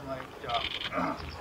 頭いっちゃう。